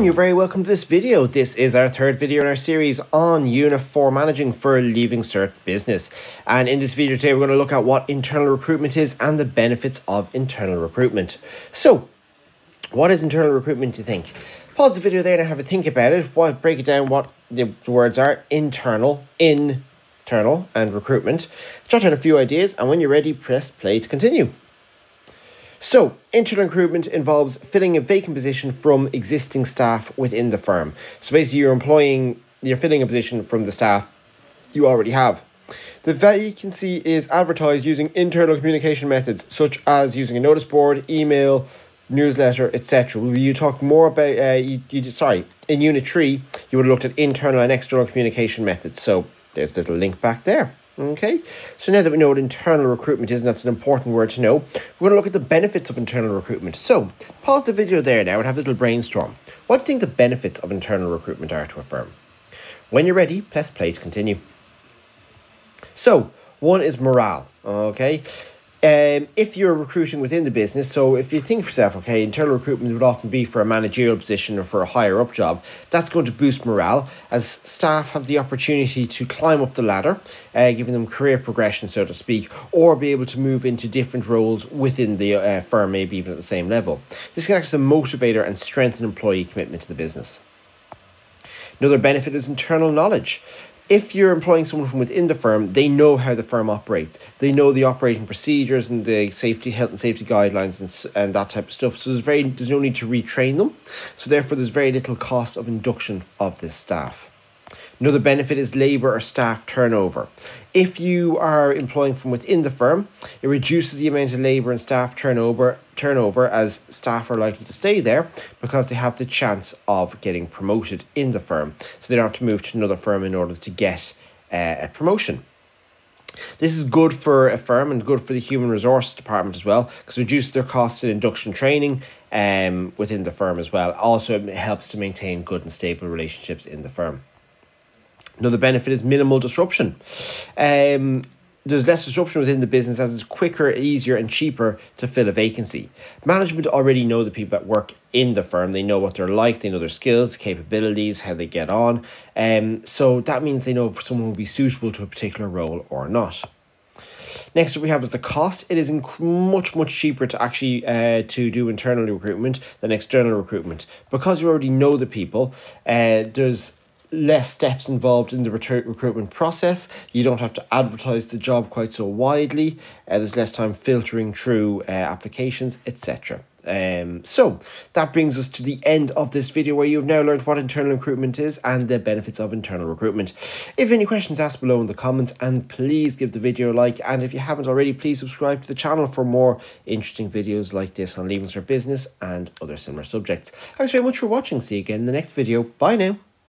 and you're very welcome to this video. This is our third video in our series on 4 Managing for Leaving Cert Business. And in this video today, we're going to look at what internal recruitment is and the benefits of internal recruitment. So, what is internal recruitment, you think? Pause the video there and have a think about it. What, break it down what the words are. Internal, internal, and recruitment. Jot down a few ideas, and when you're ready, press play to continue. So, internal recruitment involves filling a vacant position from existing staff within the firm. So, basically, you're employing, you're filling a position from the staff you already have. The vacancy is advertised using internal communication methods such as using a notice board, email, newsletter, etc. You talk more about? Uh, you, you sorry, in Unit Three, you would have looked at internal and external communication methods. So there's a little link back there. Okay, so now that we know what internal recruitment is, and that's an important word to know, we're going to look at the benefits of internal recruitment. So, pause the video there now and have a little brainstorm. What do you think the benefits of internal recruitment are to a firm? When you're ready, press play to continue. So, one is morale. Okay, um, if you're recruiting within the business, so if you think for yourself, okay, internal recruitment would often be for a managerial position or for a higher up job, that's going to boost morale as staff have the opportunity to climb up the ladder, uh, giving them career progression, so to speak, or be able to move into different roles within the uh, firm, maybe even at the same level. This can act as a motivator and strengthen employee commitment to the business. Another benefit is internal knowledge if you're employing someone from within the firm, they know how the firm operates. They know the operating procedures and the safety, health and safety guidelines and, and that type of stuff. So there's very there's no need to retrain them. So therefore, there's very little cost of induction of this staff. Another benefit is labour or staff turnover. If you are employing from within the firm, it reduces the amount of labour and staff turnover turnover as staff are likely to stay there because they have the chance of getting promoted in the firm. So they don't have to move to another firm in order to get uh, a promotion. This is good for a firm and good for the human resource department as well because it reduces their costs in induction training um, within the firm as well. Also, it helps to maintain good and stable relationships in the firm. Another benefit is minimal disruption. Um, there's less disruption within the business as it's quicker, easier, and cheaper to fill a vacancy. Management already know the people that work in the firm. They know what they're like, they know their skills, capabilities, how they get on. Um, so that means they know if someone will be suitable to a particular role or not. Next what we have is the cost. It is much, much cheaper to actually uh, to do internal recruitment than external recruitment. Because you already know the people, uh, there's less steps involved in the recruitment process. You don't have to advertise the job quite so widely. Uh, there's less time filtering through uh, applications, etc. Um, so that brings us to the end of this video where you've now learned what internal recruitment is and the benefits of internal recruitment. If any questions, ask below in the comments and please give the video a like. And if you haven't already, please subscribe to the channel for more interesting videos like this on Leaving for Business and other similar subjects. Thanks very much for watching. See you again in the next video. Bye now.